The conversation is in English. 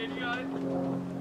Geliyor.